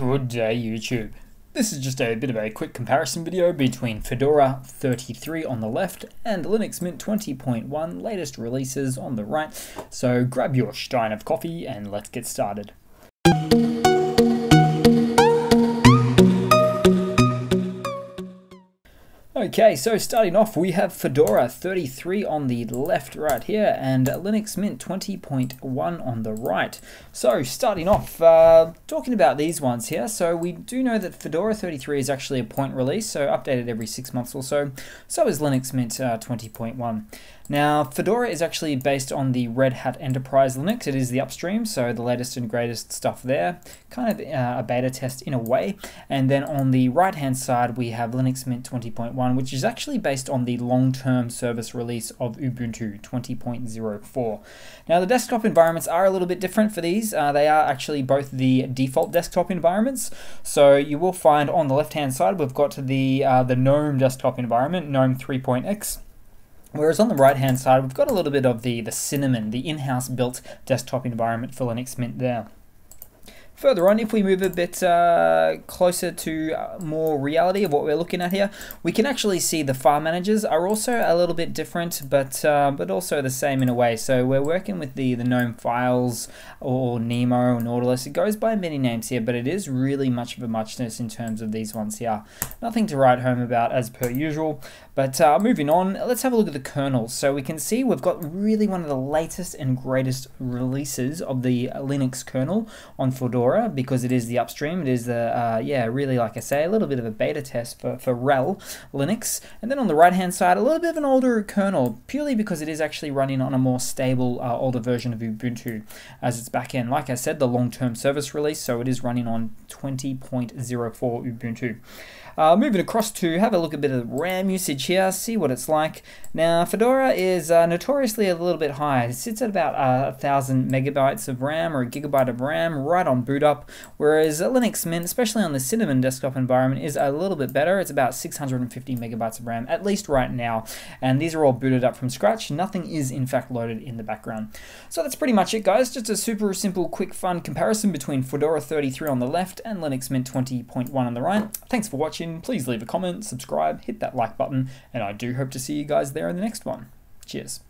Good day YouTube. This is just a bit of a quick comparison video between Fedora 33 on the left and Linux Mint 20.1 latest releases on the right. So grab your stein of coffee and let's get started. Okay, so starting off, we have Fedora 33 on the left right here and Linux Mint 20.1 on the right. So starting off, uh, talking about these ones here, so we do know that Fedora 33 is actually a point release, so updated every six months or so. So is Linux Mint uh, 20.1. Now, Fedora is actually based on the Red Hat Enterprise Linux. It is the upstream, so the latest and greatest stuff there. Kind of uh, a beta test in a way. And then on the right-hand side, we have Linux Mint 20.1, which is actually based on the long-term service release of Ubuntu 20.04. Now, the desktop environments are a little bit different for these. Uh, they are actually both the default desktop environments. So you will find on the left-hand side, we've got the, uh, the GNOME desktop environment, GNOME 3.x. Whereas on the right hand side, we've got a little bit of the, the Cinnamon, the in-house built desktop environment for Linux Mint there. Further on, if we move a bit uh, closer to uh, more reality of what we're looking at here, we can actually see the file managers are also a little bit different, but uh, but also the same in a way. So we're working with the, the GNOME files or Nemo or Nautilus. It goes by many names here, but it is really much of a muchness in terms of these ones here. Nothing to write home about as per usual. But uh, moving on, let's have a look at the kernels. So we can see we've got really one of the latest and greatest releases of the Linux kernel on Fedora because it is the upstream. It is the, uh, yeah, really, like I say, a little bit of a beta test for, for RHEL Linux. And then on the right hand side, a little bit of an older kernel, purely because it is actually running on a more stable, uh, older version of Ubuntu as its backend. Like I said, the long term service release, so it is running on 20.04 Ubuntu. Uh, moving across to have a look a bit of RAM usage here, see what it's like. Now, Fedora is uh, notoriously a little bit high. It sits at about uh, a thousand megabytes of RAM or a gigabyte of RAM right on boot up, whereas Linux Mint, especially on the Cinnamon desktop environment, is a little bit better. It's about 650 megabytes of RAM, at least right now. And these are all booted up from scratch. Nothing is, in fact, loaded in the background. So that's pretty much it, guys. Just a super simple, quick, fun comparison between Fedora 33 on the left and Linux Mint 20.1 on the right. Thanks for watching please leave a comment, subscribe, hit that like button, and I do hope to see you guys there in the next one. Cheers.